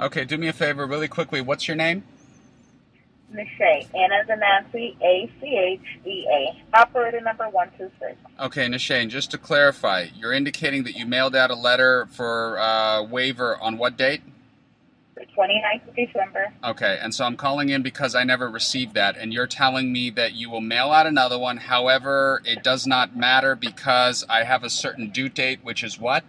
Okay, do me a favor, really quickly. What's your name? Nishay, N as in Nancy, A C H E A. Operator number one two six. Okay, Nishane, just to clarify, you're indicating that you mailed out a letter for uh, waiver on what date? The 29th of December. Okay, and so I'm calling in because I never received that, and you're telling me that you will mail out another one. However, it does not matter because I have a certain due date, which is what?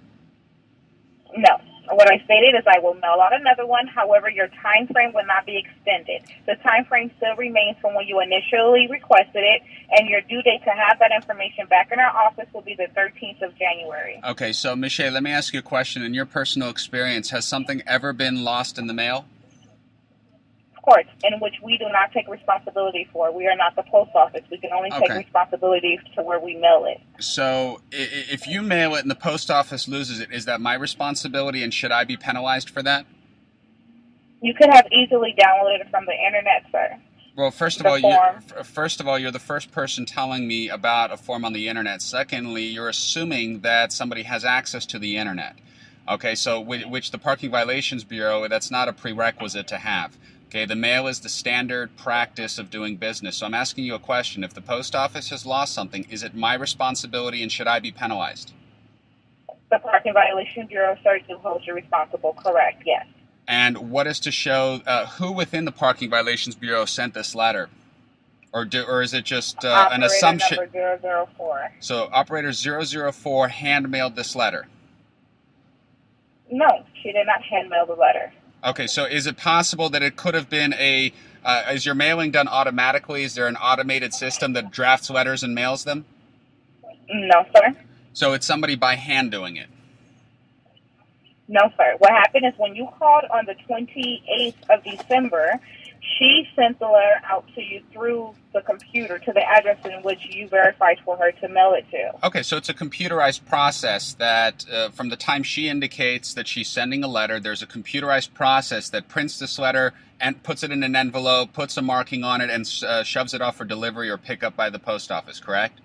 No. What I stated is I will mail out another one. However, your time frame will not be extended. The time frame still remains from when you initially requested it, and your due date to have that information back in our office will be the 13th of January. Okay, so Michelle, let me ask you a question. In your personal experience, has something ever been lost in the mail? Of course, in which we do not take responsibility for. We are not the post office. We can only take responsibility to where we mail it. So if you mail it and the post office loses it, is that my responsibility, and should I be penalized for that? You could have easily downloaded it from the internet, sir. Well, first of The all, you, first of all, you're the first person telling me about a form on the internet. Secondly, you're assuming that somebody has access to the internet. Okay, so which, which the Parking Violations Bureau, that's not a prerequisite to have. Okay, the mail is the standard practice of doing business. So I'm asking you a question. If the post office has lost something, is it my responsibility and should I be penalized? The Parking Violation Bureau, sir, do hold you responsible. Correct, yes. And what is to show uh, who within the Parking Violations Bureau sent this letter? Or, do, or is it just uh, an assumption? number 004. So operator 004 hand mailed this letter. No, she did not hand mail the letter. Okay, so is it possible that it could have been a uh, is your mailing done automatically? Is there an automated system that drafts letters and mails them? No, sir. So it's somebody by hand doing it. No, sir. What happened is when you called on the 28th of December, she sent the letter out to you through the computer to the address in which you verified for her to mail it to. Okay, so it's a computerized process that uh, from the time she indicates that she's sending a letter, there's a computerized process that prints this letter and puts it in an envelope, puts a marking on it, and uh, shoves it off for delivery or pickup by the post office. Correct?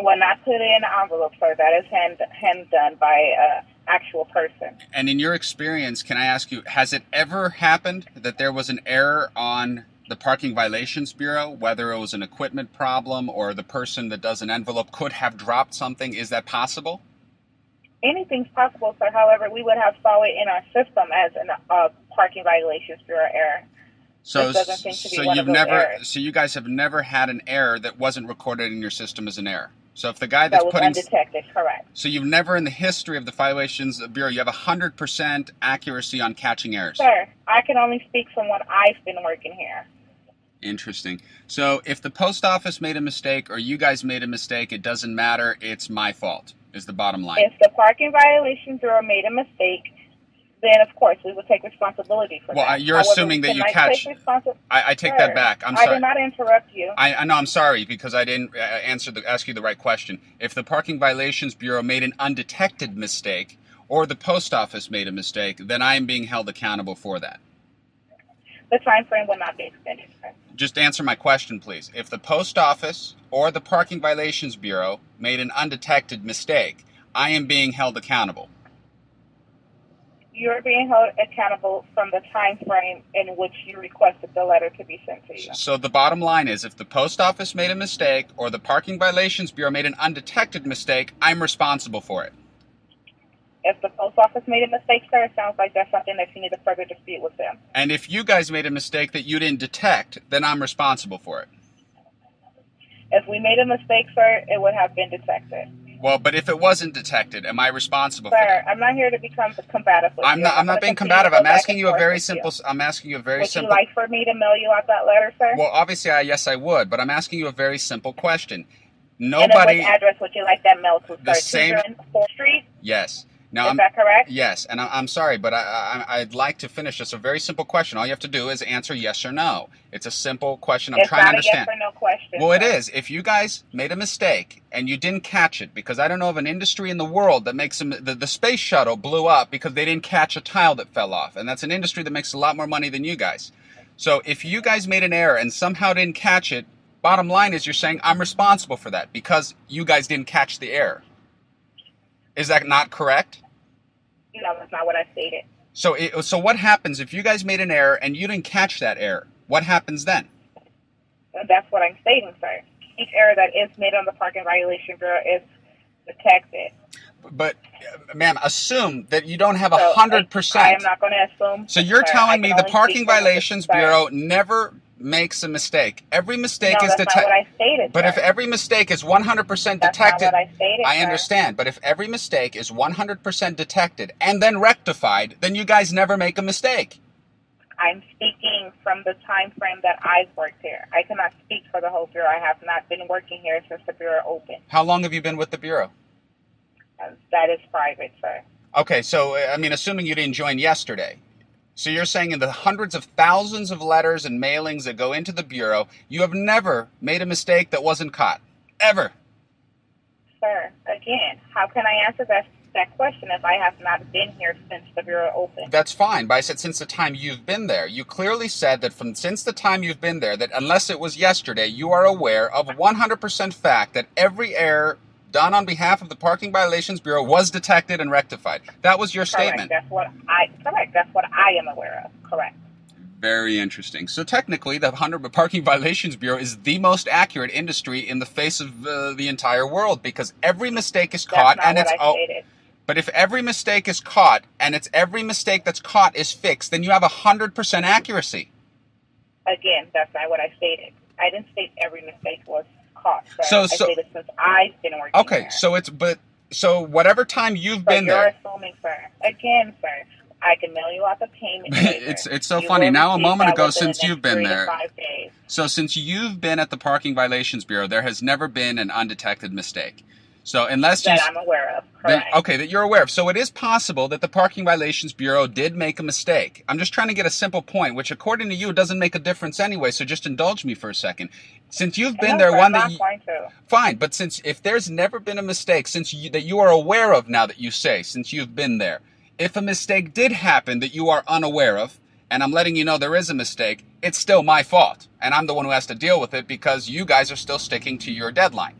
Well, not put it in an envelope, sir. That is hand hand done by an actual person. And in your experience, can I ask you, has it ever happened that there was an error on the Parking Violations Bureau, whether it was an equipment problem or the person that does an envelope could have dropped something? Is that possible? Anything's possible, sir. However, we would have saw it in our system as a uh, parking violations bureau error. So, This doesn't seem to be so you've never, errors. so you guys have never had an error that wasn't recorded in your system as an error. So if the guy That that's was putting, undetected, correct. so you've never in the history of the Violations Bureau, you have hundred percent accuracy on catching errors. Sir, I can only speak from when I've been working here. Interesting. So if the post office made a mistake or you guys made a mistake, it doesn't matter. It's my fault. Is the bottom line. If the parking violations bureau made a mistake, then of course we would take responsibility for Well, that. Well, you're However, assuming that you catch- Take responsi- I, I take that back. I'm sorry. I did not interrupt you. I, I know I'm sorry because I didn't uh, answer the ask you the right question. If the Parking Violations Bureau made an undetected mistake or the post office made a mistake, then I am being held accountable for that. the time frame will not be extended. Just answer my question, please. If the post office or the Parking Violations Bureau made an undetected mistake, I am being held accountable. You're being held accountable from the time frame in which you requested the letter to be sent to you. So the bottom line is if the post office made a mistake or the Parking Violations Bureau made an undetected mistake, I'm responsible for it. If the post office made a mistake, sir, it sounds like that's something that you need to further dispute with them. And if you guys made a mistake that you didn't detect, then I'm responsible for it. If we made a mistake, sir, it would have been detected. Well, but if it wasn't detected, am I responsible for Sir, that? I'm not here to become combative with I'm not. I'm not gonna being combative. I'm asking you a very simple. you. I'm asking you a very Would simple. you like for me to mail you out that letter, sir? Well, obviously, I yes, I would, but I'm asking you a very simple question. Nobody. which address would you like that mailed to, sir? The same- 4th Street? Yes. Now Is I'm. that correct? Yes, and I, I'm sorry, but I, I, I'd like to finish this. A very simple question. All you have to do is answer yes or no. It's a simple question. I'm it's trying to understand. a yes or no question. Well, it sir. is. If you guys made a mistake and you didn't catch it, because I don't know of an industry in the world that makes them, the, the space shuttle blew up because they didn't catch a tile that fell off. And that's an industry that makes a lot more money than you guys. So if you guys made an error and somehow didn't catch it, bottom line is you're saying I'm responsible for that because you guys didn't catch the error. Is that not correct? No, that's not what I stated. So, it, so what happens if you guys made an error and you didn't catch that error? What happens then? That's what I'm stating, sir. Each error that is made on the Parking Violation Bureau is detected. But, uh, ma'am, assume that you don't have a hundred percent. I am not going to assume. So you're sir. Telling me the Parking Violations. Bureau never makes a mistake. Every mistake no, is that's not what detected. But sir. if every mistake is 100% that's detected, I stated. I understand. But if every mistake is 100% detected and then rectified, then you guys never make a mistake. I'm speaking from the time frame that I've worked here. I cannot speak for the whole bureau. I have not been working here since the bureau opened. How long have you been with the Bureau? Uh, That is private, sir. Okay, so I mean, assuming you didn't join yesterday. So you're saying in the hundreds of thousands of letters and mailings that go into the Bureau, you have never made a mistake that wasn't caught. Ever. Sir, again, how can I answer that that question if I have not been here since the bureau opened? That's fine. But I said since the time you've been there. You clearly said that from since the time you've been there, that unless it was yesterday, you are aware of 100% fact that every error done on behalf of the Parking Violations Bureau was detected and rectified. That was your statement. Correct. That's what I correct. That's what I am aware of. Correct. Very interesting. So technically, the Hundred Parking Violations Bureau is the most accurate industry in the face of uh, the entire world because every mistake is caught and what it's I oh, but if every mistake is caught and it's every mistake that's caught is fixed, then you have hundred percent accuracy. Again, that's not what I stated. I didn't state every mistake was So- I so- since I've been working Okay, here. so it's but so whatever time you've But been you're there. assuming, sir. Again, sir, I can mail you out the payment. It's it's so You funny. Now a moment ago, since you've been there, so since you've been at the Parking Violations Bureau, there has never been an undetected mistake. So unless that I'm aware of. Then- okay, that you're aware of. So it is possible that the Parking Violations Bureau did make a mistake. I'm just trying to get a simple point, which according to you doesn't make a difference anyway. So just indulge me for a second. Since you've been there, one that you, fine, but since if there's never been a mistake, since you, that you are aware of now that you say, since you've been there, if a mistake did happen that you are unaware of, and I'm letting you know there is a mistake, it's still my fault, and I'm the one who has to deal with it because you guys are still sticking to your deadline.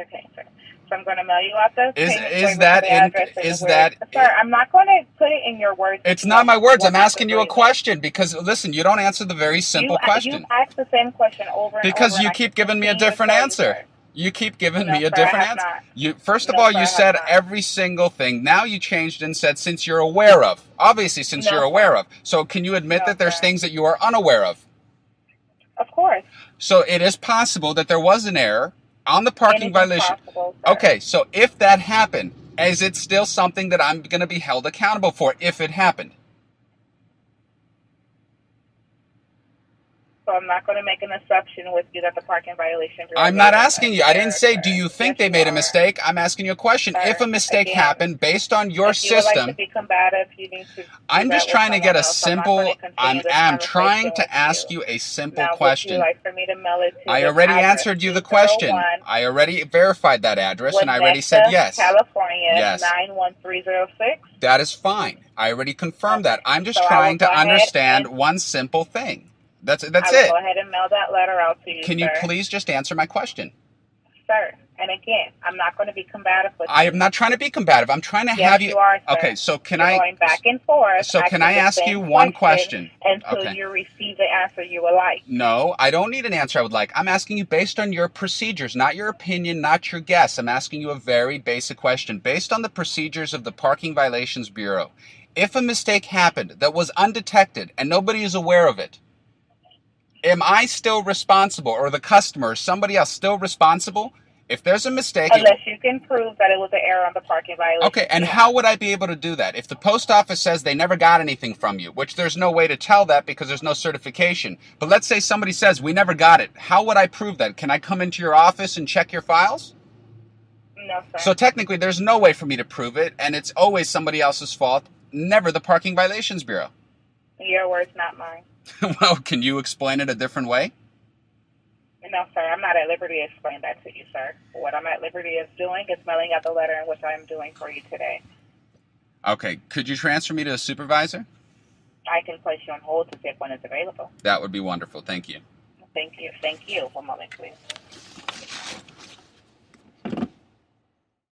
Okay, sir. So I'm going to mail you out the Is- is that in- is that- Sir, I'm not going to put it in your words. It's not my words. I'm asking you a question because listen, you don't answer the very simple you, question. You asked the same question over and Because over. you keep giving me a different answer. You keep giving No, me a sir, different answer. not. You first of No, all, sir, you said every single thing. Now you changed and said since you're aware of. Obviously, since No, you're aware of. So can you admit that there's things that you are unaware of? Of course. So it is possible that there was an error on the parking violation. possible. Okay, so if that happened, is it still something that I'm going to be held accountable for if it happened? So I'm not going to make an assumption with you that the parking violation. I'm not asking you. I didn't say, do you think they made a mistake? I'm asking you a question. If a mistake again, happened based on your you like system, be combative, you. I'm just trying to get a else. I'm simple. I'm I'm trying to ask you a simple now, Would question. you like for me to mail it to I already address, answered you the question. I already verified that address and I already said yes. California, Yes. 91306. That is fine. I already confirmed that. I'm just So trying to understand and- one simple thing. That's that's I will it. go ahead and mail that letter out to you, Can you sir. please just answer my question? Sir, and again, I'm not going to be combative with I you. am not trying to be combative. I'm trying to Yes, have you. you are, sir. okay, so can You're I? going back and forth. So can I ask you one question? Until Okay. you receive the answer you would like. No, I don't need an answer I would like. I'm asking you based on your procedures, not your opinion, not your guess. I'm asking you a very basic question. Based on the procedures of the Parking Violations Bureau, if a mistake happened that was undetected and nobody is aware of it, am I still responsible or the customer or somebody else still responsible? If there's a mistake, Unless you can prove that it was an error on the parking violation. Okay, and how would I be able to do that? If the post office says they never got anything from you, which there's no way to tell that because there's no certification. But let's say somebody says we never got it. How would I prove that? Can I come into your office and check your files? No, sir. So technically there's no way for me to prove it and it's always somebody else's fault, never the Parking Violations Bureau. Your words, not mine. well, can you explain it a different way? No, sir. I'm not at liberty to explain that to you, sir. What I'm at liberty of doing is mailing out the letter in which I'm doing for you today. Okay, could you transfer me to a supervisor? I can place you on hold to see if one is available. That would be wonderful. Thank you. Thank you. Thank you. One moment, please.